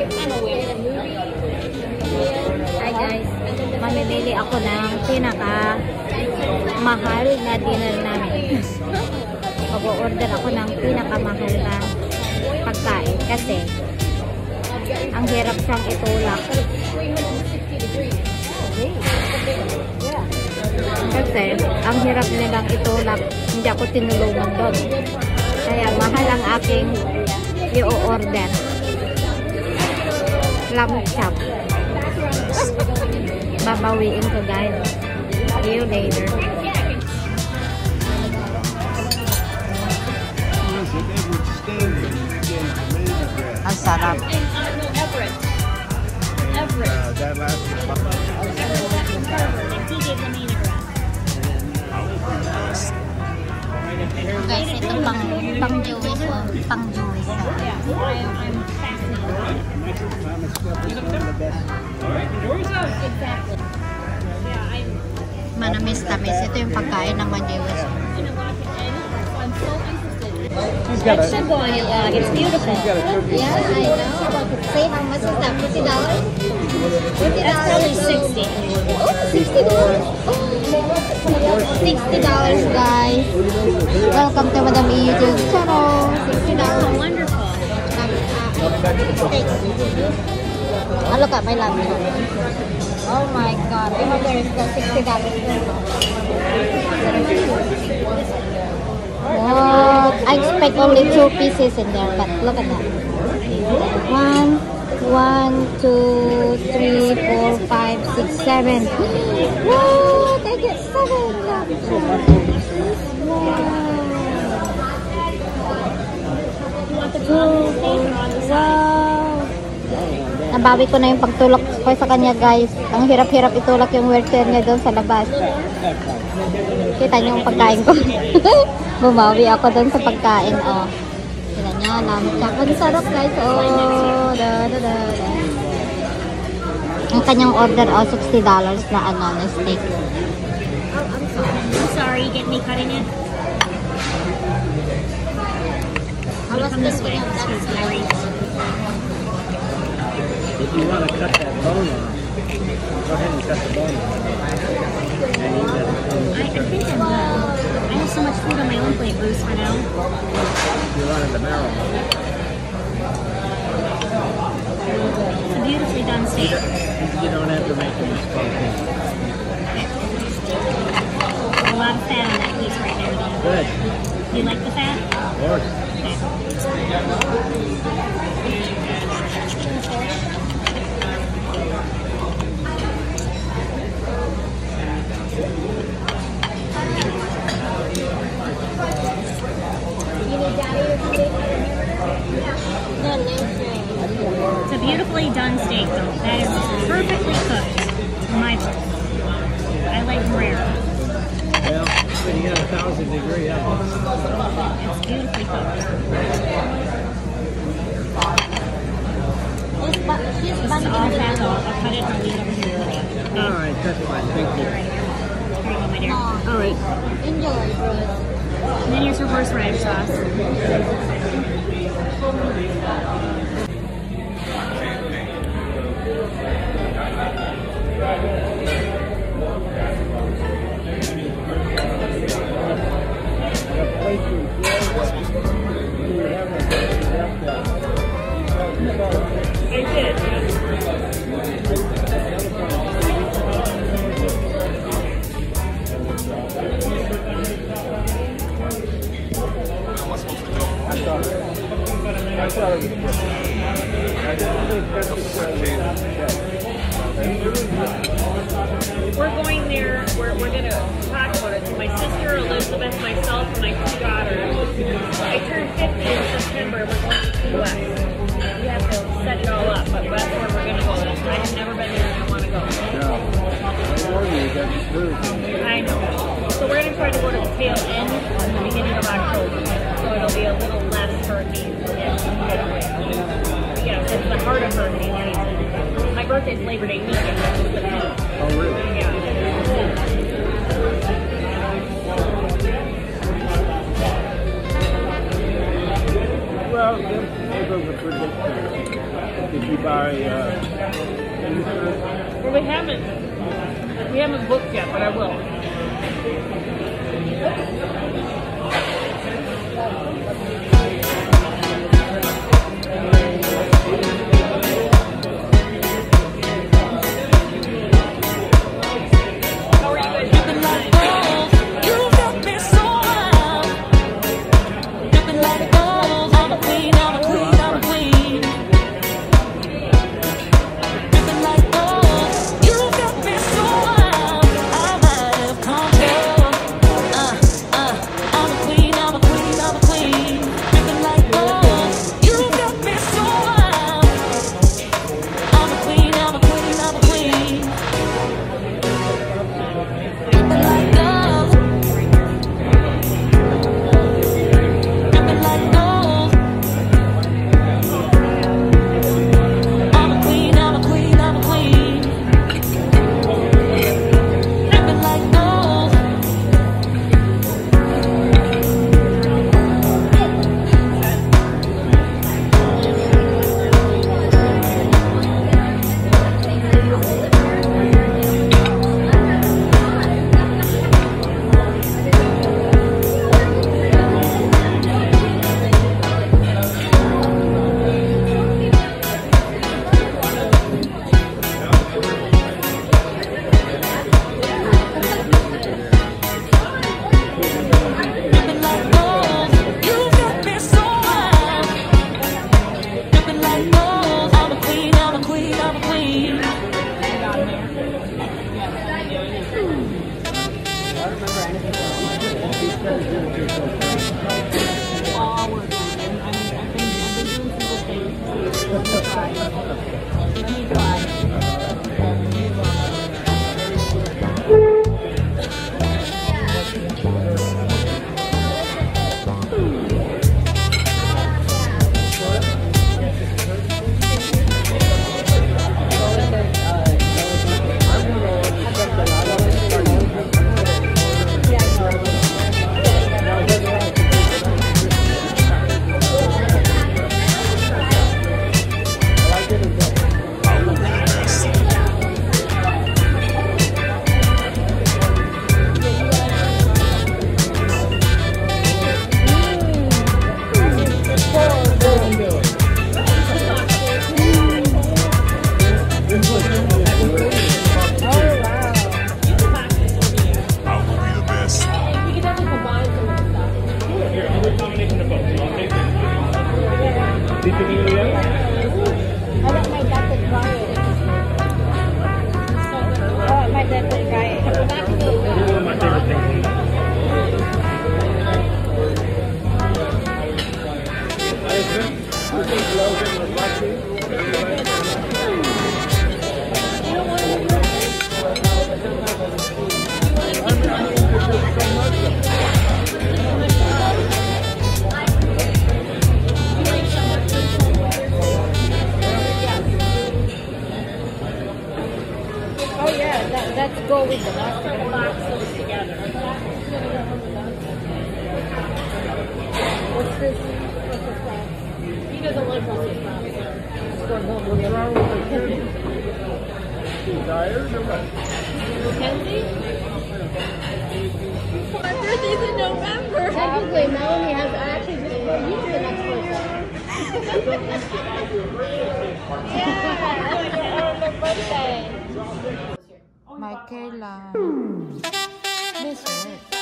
Hi guys, mamimili ako ng pinaka mahal na dinner namin. Mag-order ako ng pinakamahal na pagkain kasi ang hirap siyang itulak. Kasi ang hirap nilang itulak, hindi ako tinulungan doon. Kaya mahal ang aking i-order. Lamb chop. Babawiin ko guys. See you later. Ang sarap. Uh, that want to the best. Alright, enjoy yourself. Exactly. Yeah, I'm... Manamis-tamis. Ito yung pagkain ng Manjewes. I'm so interested. She's got Vegetable a... Vegetable uh, It's beautiful. She's got a. Yeah, I know. Say how much is that? $50? $50? That's probably $60. Oh, $60. Oh. $60 guys. Welcome to Madam E YouTube channel. Oh, look at my lamb chop. Oh my God! Remember, it's got sixty dollars. What? I expect only two pieces in there, but look at that. One, one, two, three, four, five, six, seven. What? I get seven lamb chops. Wow. Wow. Nabawi ko na yung pagtulak ko sa kanya guys. Ang hirap-hirap itulak yung wheelchair niya doon sa labas. Kita niyo yung pagkain ko. Bumawi ako doon sa pagkain. Oh. Kita niyo, lamig siya. Ang sarap guys. Oh. Ang kanyang order, oh, $60 na ano, na steak. I'm sorry, you get me cutting it? Was Come this way. This was. If you want to cut that bone off, go ahead and cut the bone off. And eat that bone. I, I think I'm done. I have so much food on my own plate, Bruce, for now. You wanted the marrow. It's a beautifully done steak. You don't have to make it spontaneous. A lot of fat on that piece right there. though. Good. You like the fat? Of course. It's a beautifully done steak, though. That is perfectly cooked. in My book. I like rare. Well, you got a thousand degree oven, It's beautifully all right, that's fine. Thank you. Oh, All right. enjoy. And then here's your horseradish sauce. We're going there. We're, we're going to talk about it. My sister, Elizabeth, myself, and my two daughters. I turned 50 in September. Fourth is Labor Day weekend. Oh really? Yeah. Well, those are pretty Did you buy uh, Well, we haven't. We haven't booked yet, but I will. roll with the box and together. Box? He doesn't like Brussels sprouts. Mackenzie? My birthday's in November. Technically, Melanie has actually you the next person. yeah, I'm birthday. que la... Beso.